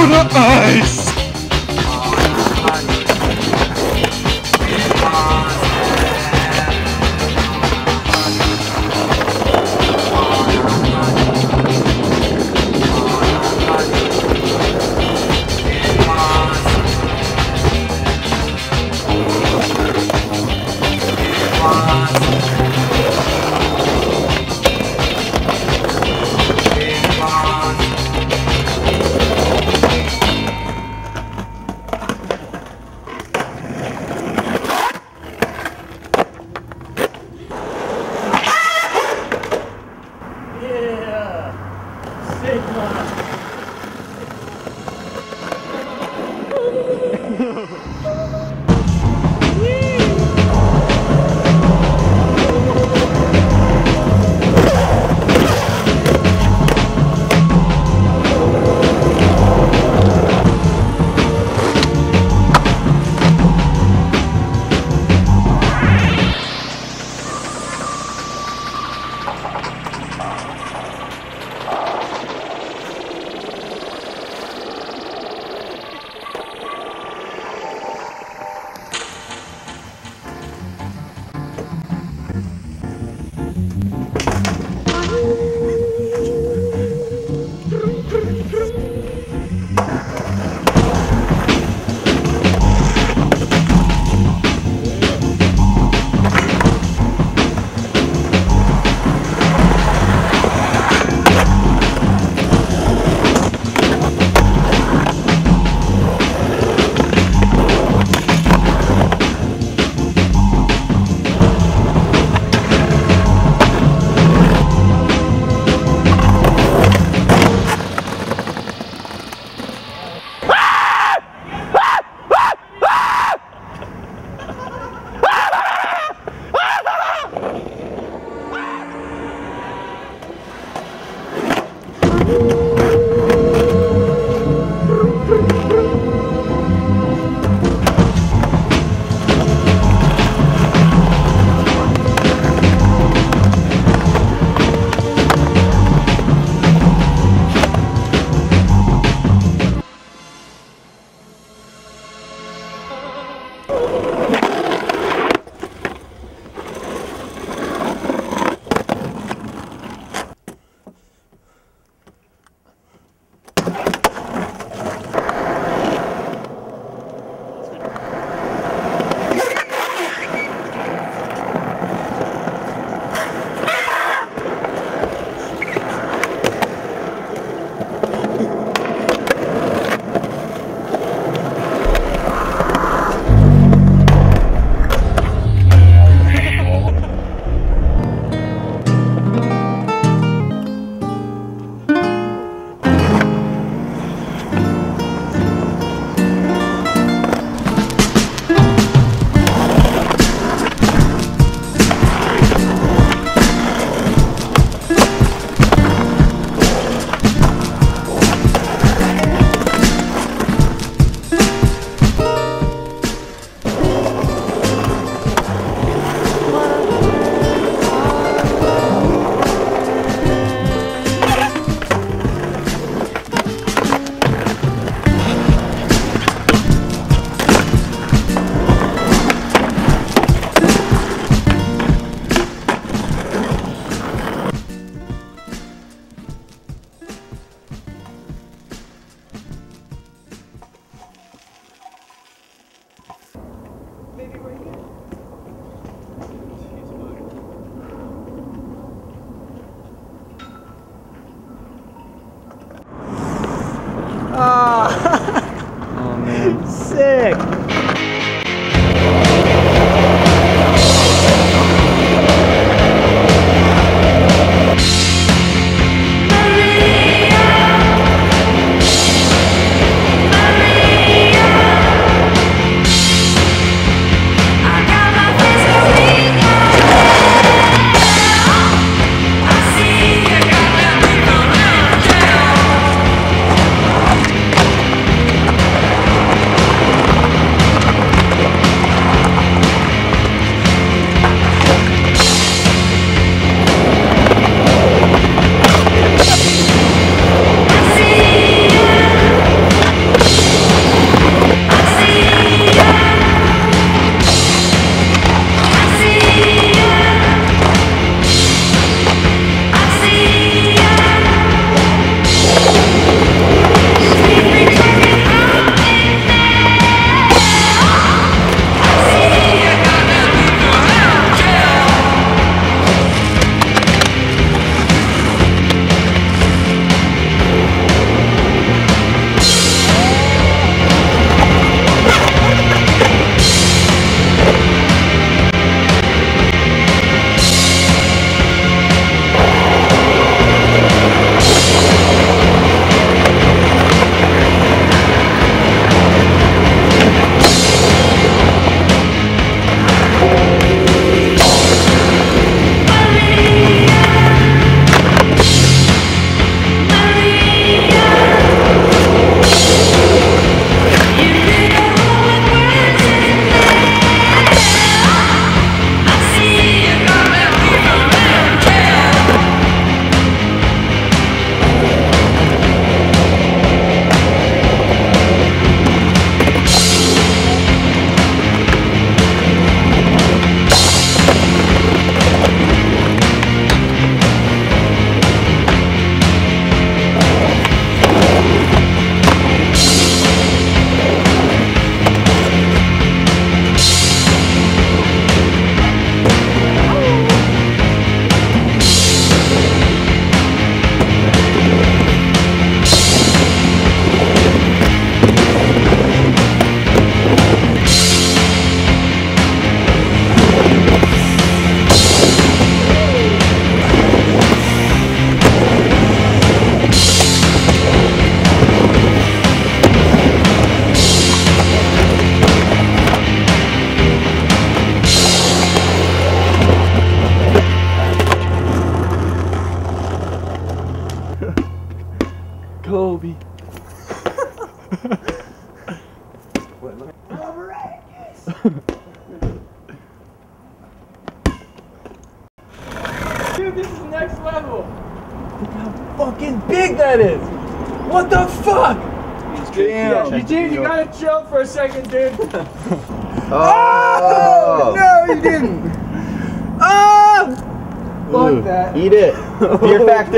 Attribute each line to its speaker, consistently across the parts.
Speaker 1: Oh, the ice!
Speaker 2: Oh!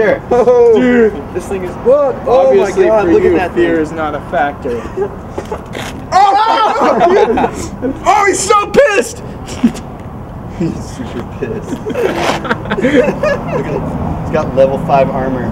Speaker 2: Fear factor. Oh.
Speaker 3: Dude,
Speaker 1: This thing is.
Speaker 3: what? Oh my
Speaker 1: Obviously,
Speaker 3: god,
Speaker 1: for
Speaker 3: look
Speaker 1: you,
Speaker 3: at that
Speaker 1: fear
Speaker 3: thing.
Speaker 1: is not a factor.
Speaker 3: Oh! oh, he's so pissed.
Speaker 2: He's super pissed. Look at it. He's got level 5 armor.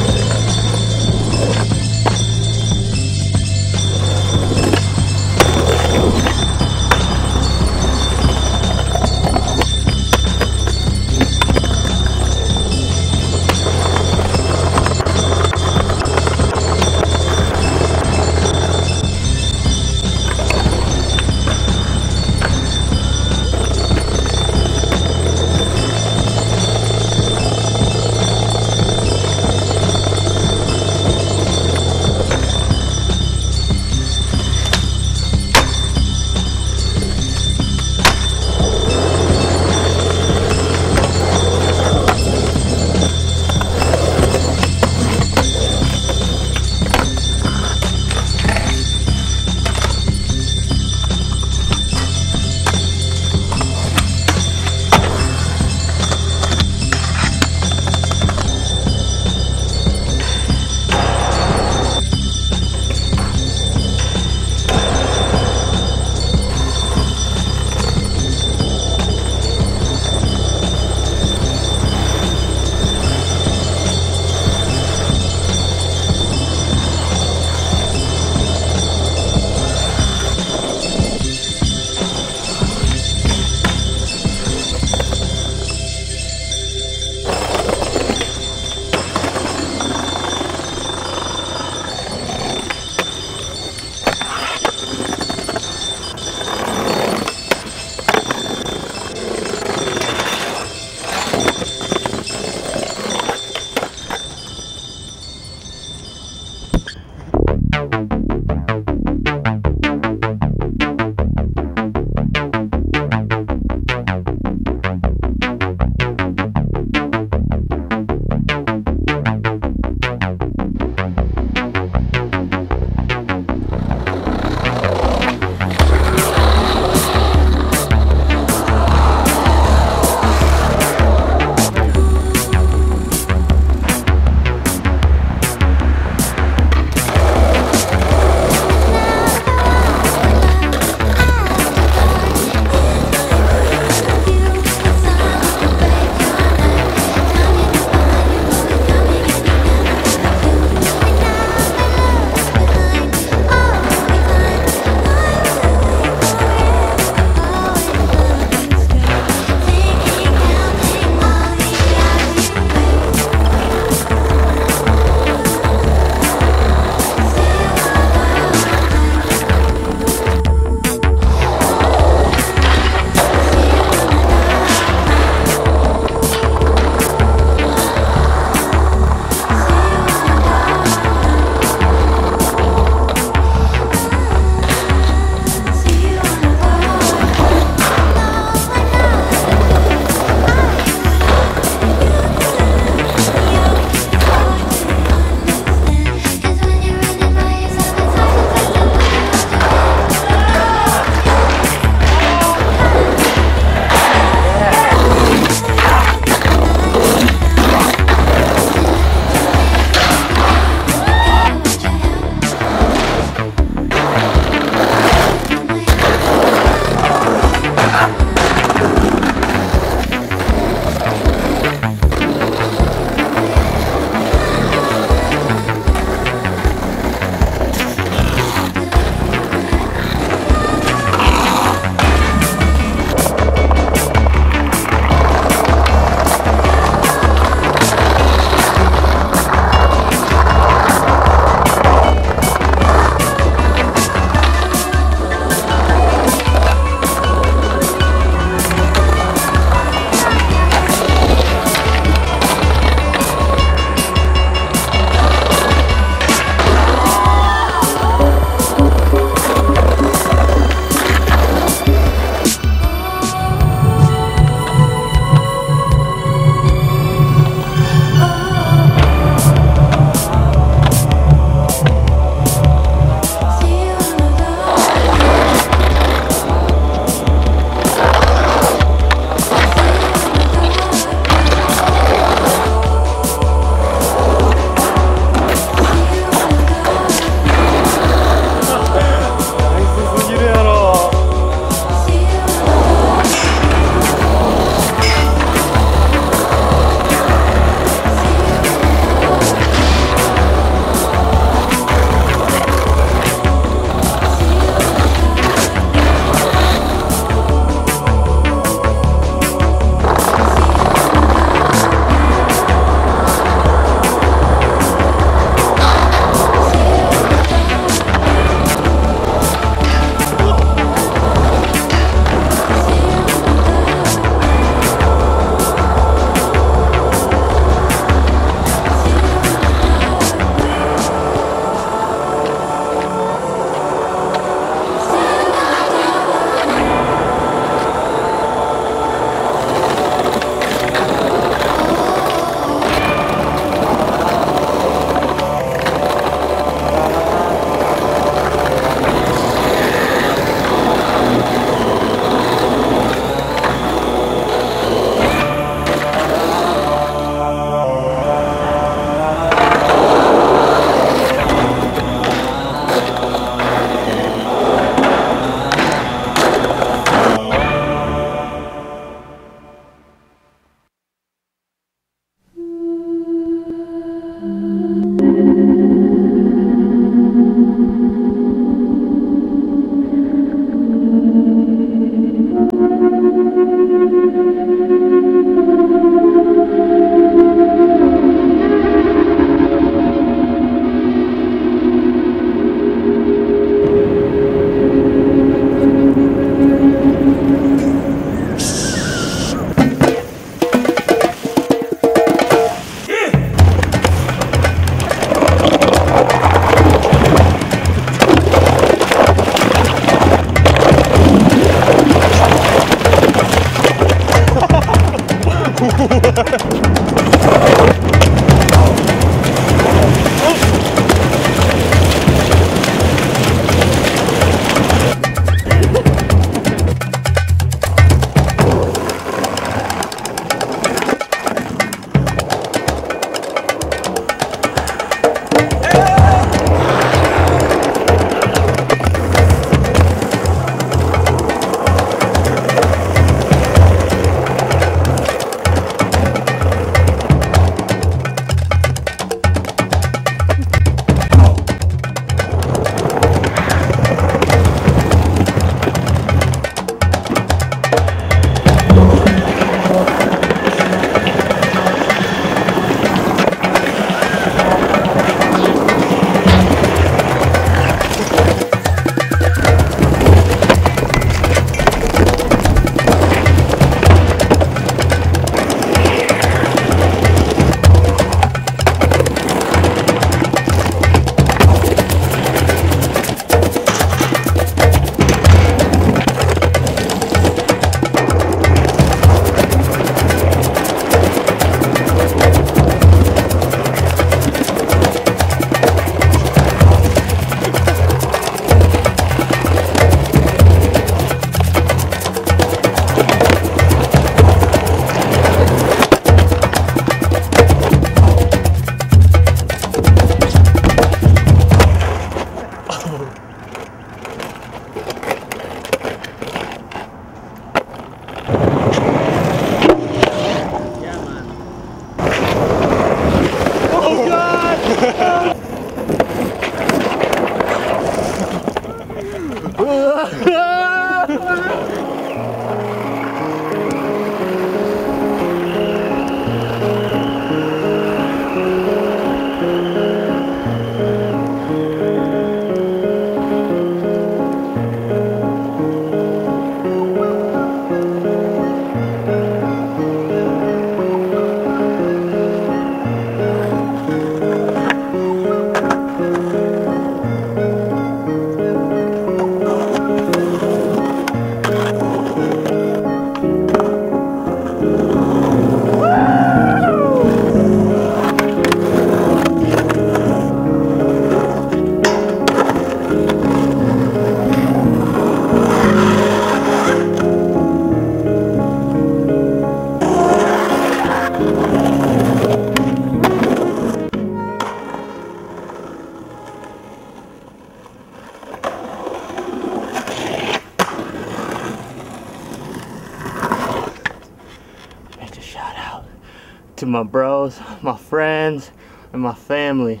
Speaker 1: My bros, my friends, and my family.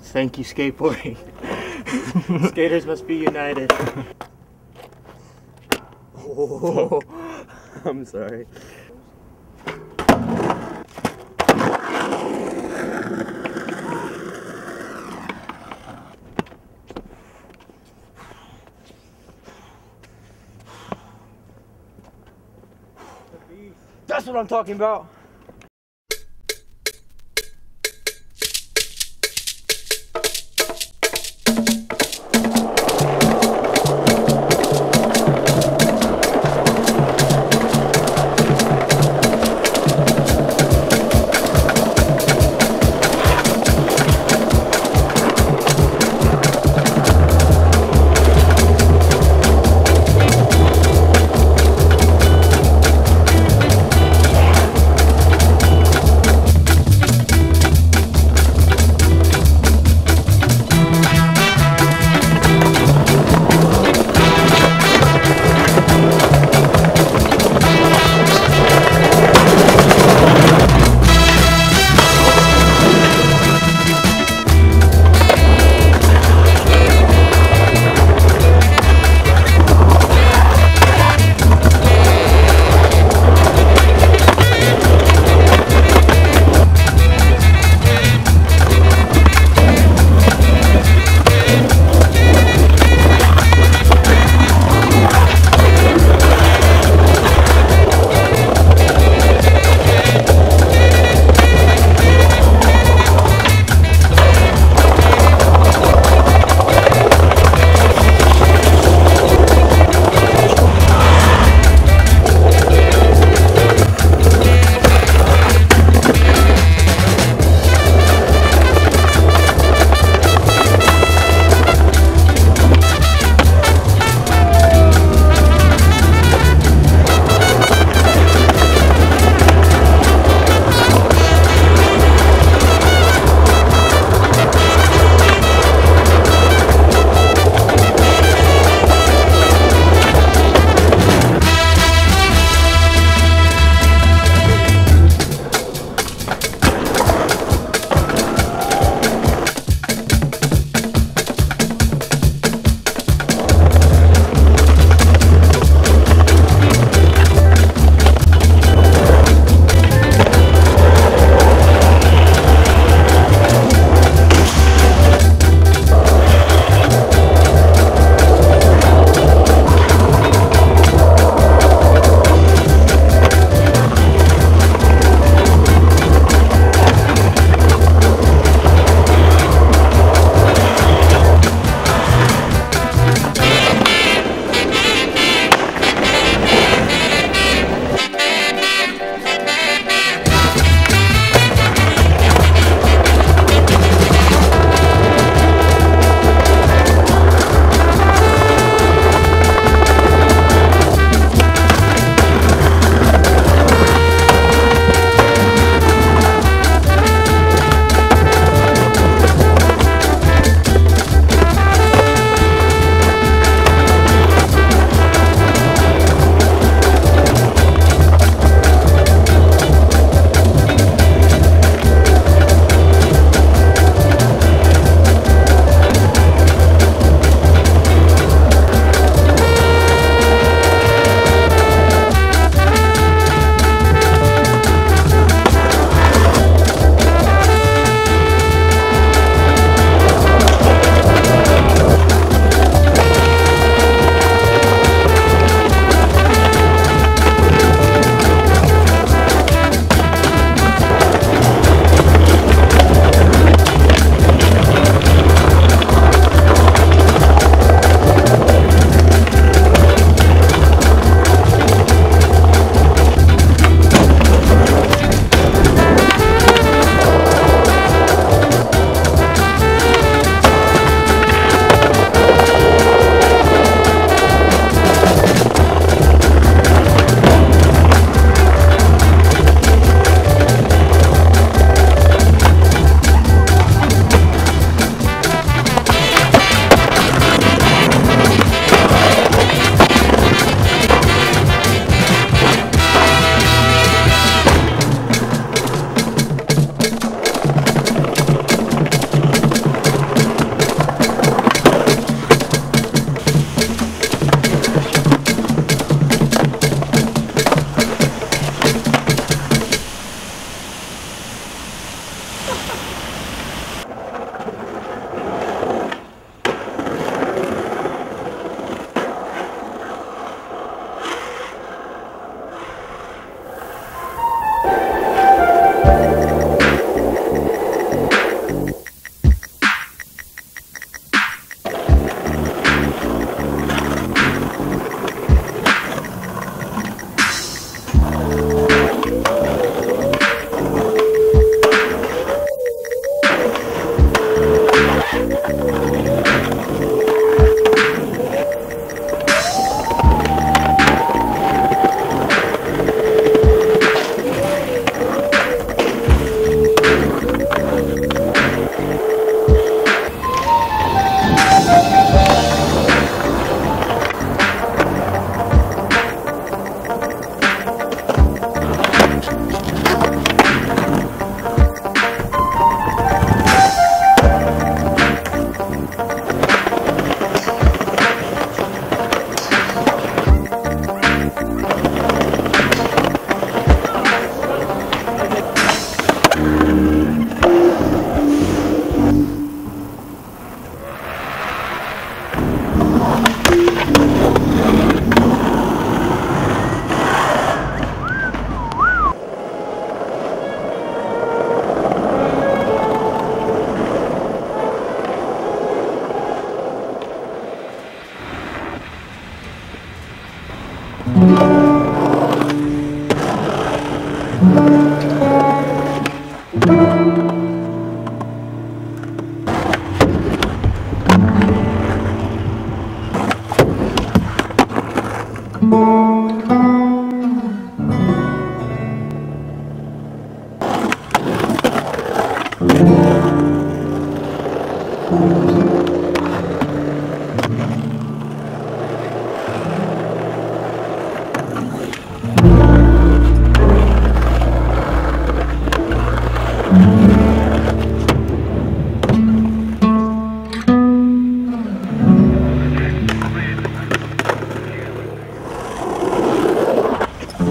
Speaker 1: Thank you, skateboarding. Skaters must be united.
Speaker 2: Oh, I'm sorry.
Speaker 3: That's what I'm talking about.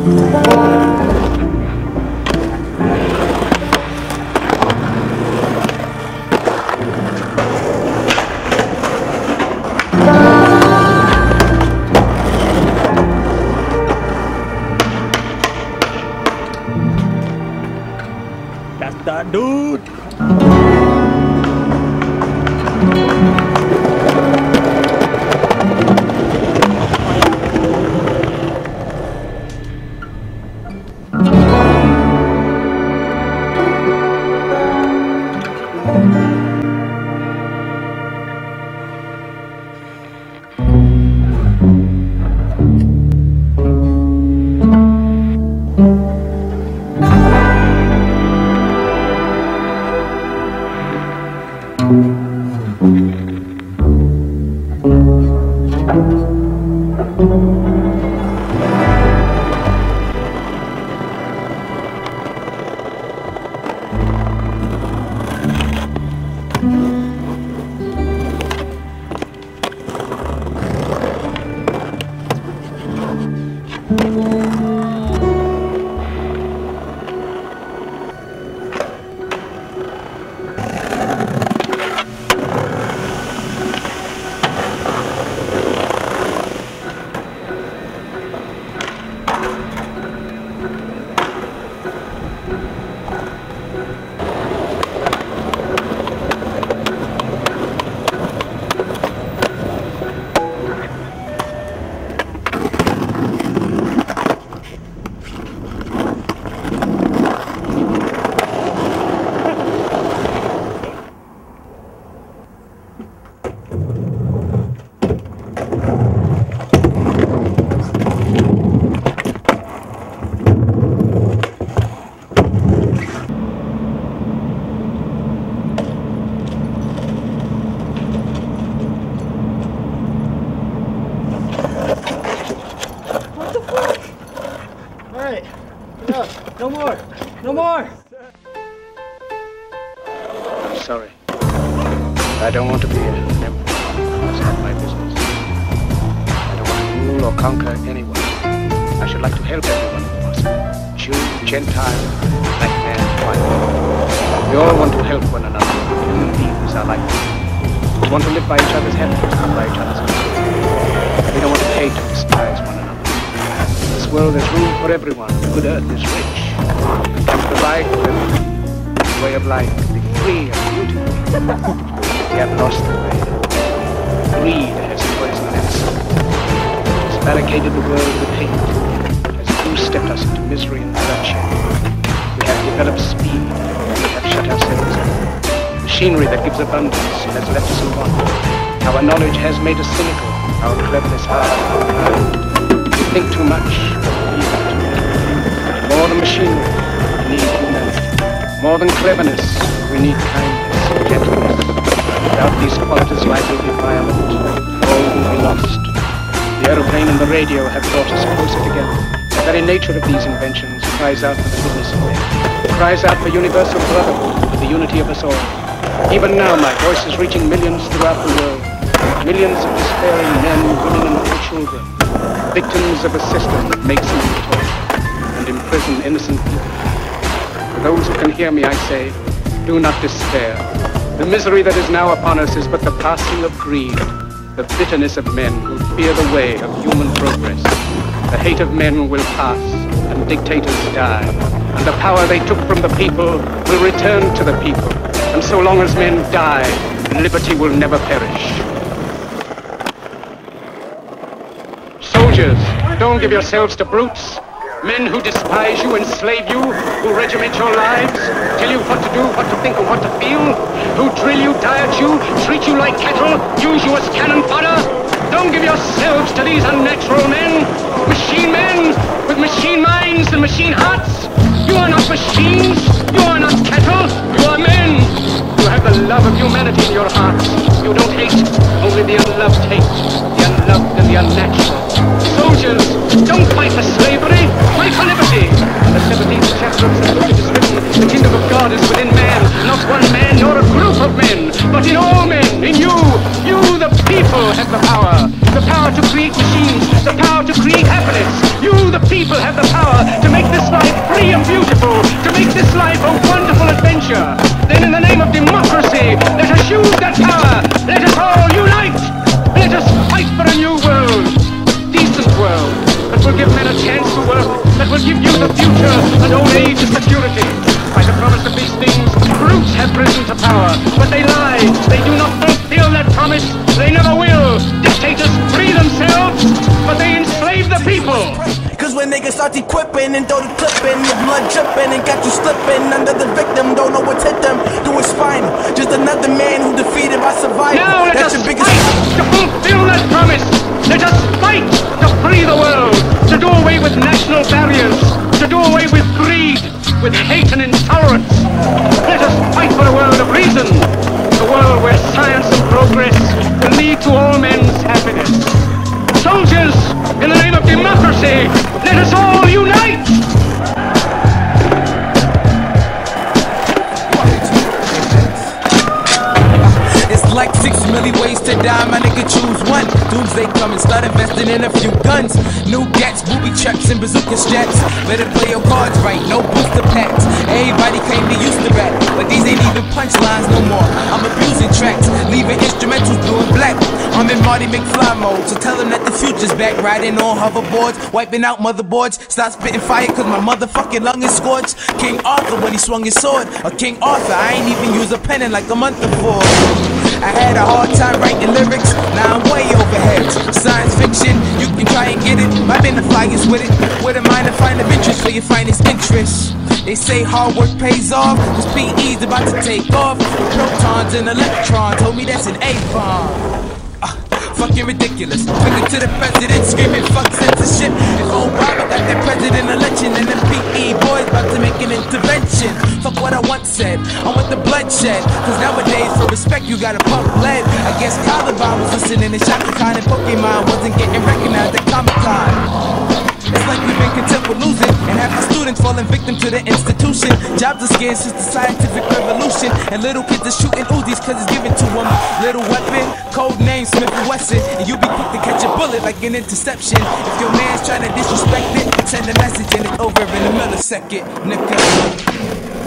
Speaker 4: That's
Speaker 5: want to live by each other's happiness, not by each other's. We don't want to hate or despise one another. This world there's room for everyone. The good earth is rich. We can provide. The way of life can be free and beautiful. We have lost the way. Greed has poisoned us. It Has barricaded the world with hate. Has two-stepped us into misery and bloodshed. We have developed speed. Machinery that gives abundance has left us in want. Our knowledge has made us cynical. Our cleverness hard. We think too much. More than machinery, we need humanity. More than cleverness, we need kindness, gentleness. Without these qualities, life will be violent. All will be lost. The aeroplane and the radio have brought us closer together. The very nature of these inventions cries out for the goodness of men. Cries out for universal brotherhood, for the unity of us all. Even now, my voice is reaching millions throughout the world. Millions of despairing men, women, and children. Victims of a system that makes them torture and imprison innocent people. For those who can hear me, I say, do not despair. The misery that is now upon us is but the passing of greed, the bitterness of men who fear the way of human progress. The hate of men will pass, and dictators die, and the power they took from the people will return to the people. And so long as men die, liberty will never perish. Soldiers, don't give yourselves to brutes. Men who despise you, enslave you, who regiment your lives, tell you what to do, what to think, and what to feel, who drill you, diet you, treat you like cattle, use you as cannon fodder. Don't give yourselves to these unnatural men, machine men, with machine minds and machine hearts. You are not machines, you are not cattle, you are men. You have the love of humanity in your hearts. You don't hate, only the unloved hate, the unloved and the unnatural. Soldiers, don't fight for slavery, fight for liberty. In the 17th chapter of it is written, the kingdom of God is within man, not one man nor a group of men, but in all men, in you. You, the people, have the power. The power to create machines, the power to create happiness. You, the people have the power to make this life free and beautiful, to make this life a wonderful adventure, then in the name of democracy, let us use that power. Let us all unite. Let us fight for a new world, a decent world, that will give men a chance to work, that will give you the future and old age a security.
Speaker 6: Start and throw the clip in, the blood dripping and got you slipping under the victim, don't know what's hit them through his spine. Just another man who defeated by survival.
Speaker 5: Now let
Speaker 6: That's
Speaker 5: us
Speaker 6: your biggest
Speaker 5: fight to fulfill that promise. Let us fight to free the world, to do away with national barriers, to do away with greed, with hate and intolerance. Let us fight for a world of reason, a world where science and progress will lead to all men's happiness. Soldiers, in the name of democracy, let us all unite!
Speaker 6: Six million ways to die, my nigga choose one. Doomsday coming, start investing in a few guns. New gats, booby traps, and bazooka straps. Better play your cards right, no booster packs. Everybody claim they used to rap, but these ain't even punchlines no more. I'm abusing tracks, leaving instrumentals and black. I'm in Marty McFly mode, so tell them that the future's back. Riding on hoverboards, wiping out motherboards. Stop spitting fire, cause my motherfucking lung is scorched. King Arthur when he swung his sword, or King Arthur, I ain't even use a pen in like a month before. I had a hard time writing lyrics, now I'm way overhead. Science fiction, you can try and get it. I've been the flyers with it. With a mind to find of interest for your finest interest. They say hard work pays off, cause PE's about to take off. Protons and electrons, told me that's an A-bomb. Uh, fucking ridiculous. Took it to the president, screaming fuck censorship. If Obama got that president election, and the PE boys about to make an intervention. Fuck what I once said, I want the bloodshed. Cause nowadays, for respect, you gotta pump lead. I guess Caliban was listening to Chaka Khan and Pokemon wasn't getting recognized at Comic Con. It's like we've been content with losing, and half the students falling victim to the institution. Jobs are scarce since the scientific revolution, and little kids are shooting Uzis cause it's given to them. Little weapon, code name Smith Wesson, and you'll be quick to catch a bullet like an interception. If your man's trying to disrespect it, send a message and it's over in a millisecond, nigga.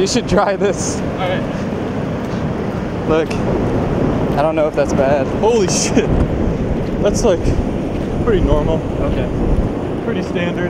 Speaker 3: You should try this.
Speaker 7: Alright.
Speaker 3: Look, I don't know if that's bad.
Speaker 7: Holy shit. That's like pretty normal.
Speaker 3: Okay.
Speaker 7: Pretty standard.